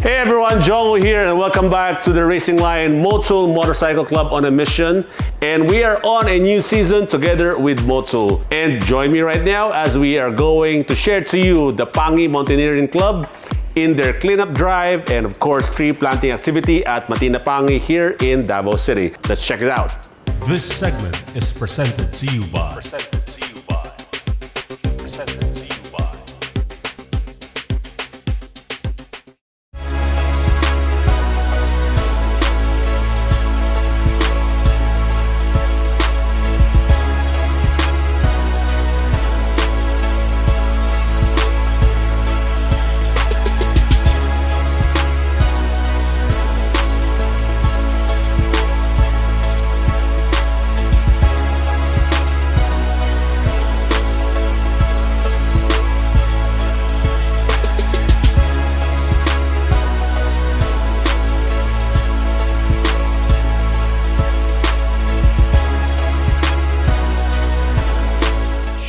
Hey everyone, Jongo here and welcome back to the Racing Lion Motul Motorcycle Club on a mission. And we are on a new season together with Motul. And join me right now as we are going to share to you the Pangi Mountaineering Club in their cleanup drive and of course tree planting activity at Matina Pangi here in Davao City. Let's check it out. This segment is presented to you by.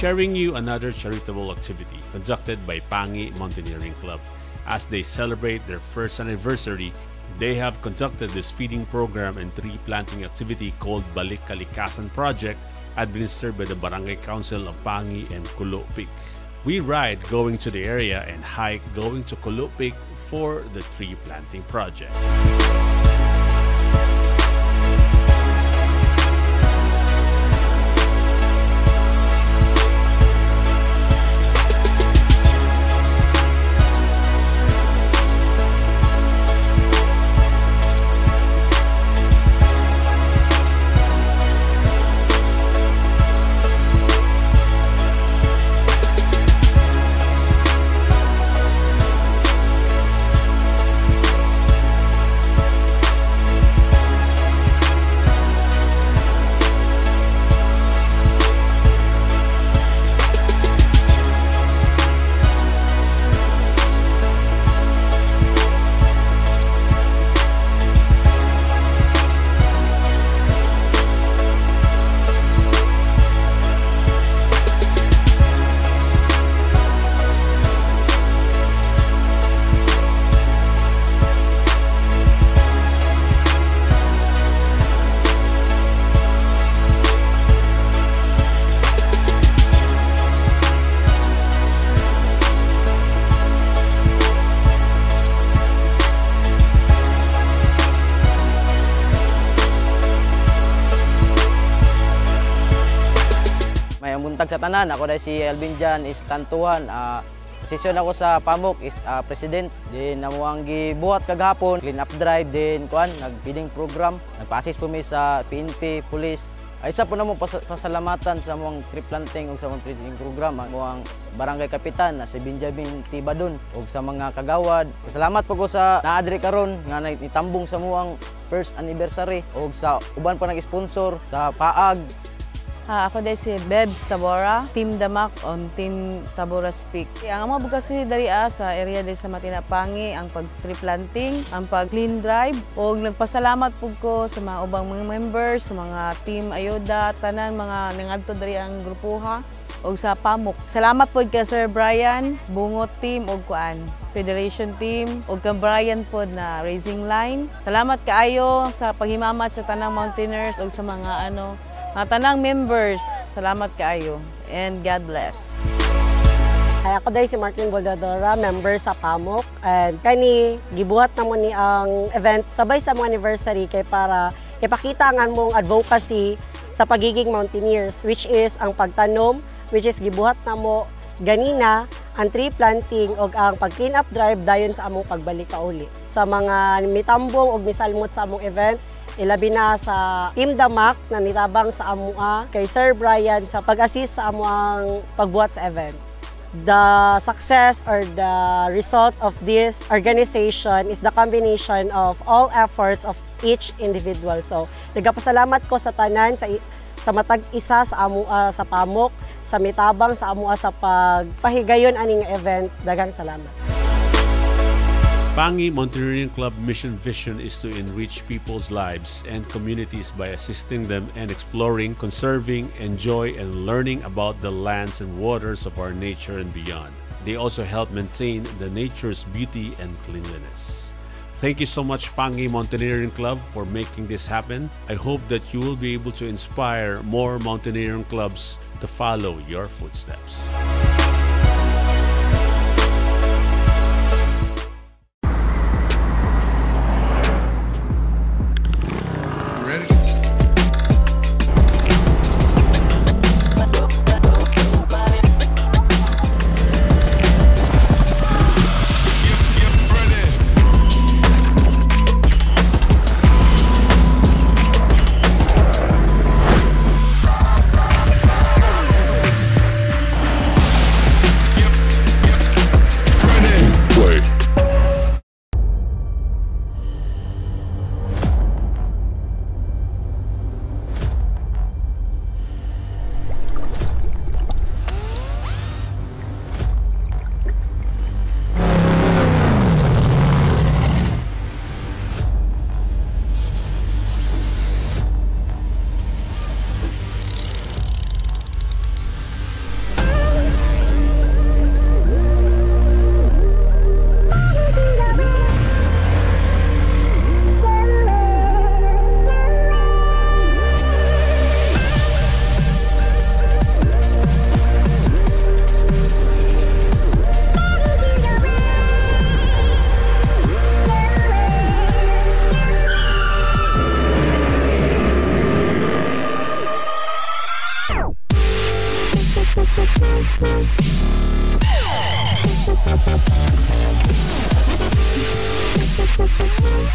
Sharing you another charitable activity conducted by Pangi Mountaineering Club. As they celebrate their first anniversary, they have conducted this feeding program and tree planting activity called Balik Kalikasan Project, administered by the Barangay Council of Pangi and Kulupik. We ride going to the area and hike going to Kulupik for the tree planting project. Buntag sa tanan. Ako dahil si Alvin Jan is tantuan. Ah, posisyon ako sa Pamuk is ah, president. Din namuang gibuhat kagahapon, clean up drive din kuan, nag-feeding program. Nagpa-assist po mi sa PNP, police. Ay isa po namo pas- pasalamatan sa mong tree planting ug sa mong feeding program ang muang barangay kapitan na si Benjamin Tibadon ug sa mga kagawad. Salamat po ko sa naadri karon nga nitambong sa muang first anniversary ug sa uban pa nag-sponsor sa Paag Ah, ako dahil si Bebs Tabora, Team Damak on Team Tabora Speak. Ang mga bukas si dari ah, sa area dahil sa Matinapangi, ang pag-tree planting, ang pag-clean drive, o nagpasalamat po ko sa mga ubang mga members, sa mga team Ayoda, tanan mga nangadto dari ang grupuha, o sa Pamuk. Salamat po kay Sir Brian, Bungot Team, o kuan. Federation Team, o kang Brian po na Raising Line. Salamat kaayo sa paghimamat sa tanang Mountaineers o sa mga ano, mga tanang members, salamat kaayo and God bless. Ay ako dahil si Martin Boldadora, member sa PAMOK. And kani, gibuhat na mo ni ang event sabay sa mong anniversary kay para ipakita nga mong advocacy sa pagiging mountaineers, which is ang pagtanom, which is gibuhat na mo ganina ang tree planting o ang pag-clean up drive dayon sa among pagbalik kauli. Sa mga mitambong o misalmot sa among event, ilabi na sa Team Damak na nitabang sa amua kay Sir Brian sa pag-assist sa amuang pagbuhat sa event. The success or the result of this organization is the combination of all efforts of each individual. So, nagapasalamat ko sa tanan sa sa matag isa sa amua sa pamok, sa mitabang sa amua sa pagpahigayon aning event. Daghang salamat. Pangi Mountaineering Club mission vision is to enrich people's lives and communities by assisting them in exploring, conserving, enjoy, and learning about the lands and waters of our nature and beyond. They also help maintain the nature's beauty and cleanliness. Thank you so much, Pangi Mountaineering Club, for making this happen. I hope that you will be able to inspire more mountaineering clubs to follow your footsteps.